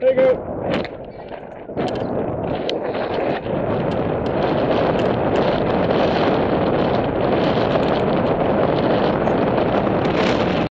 Hey, go.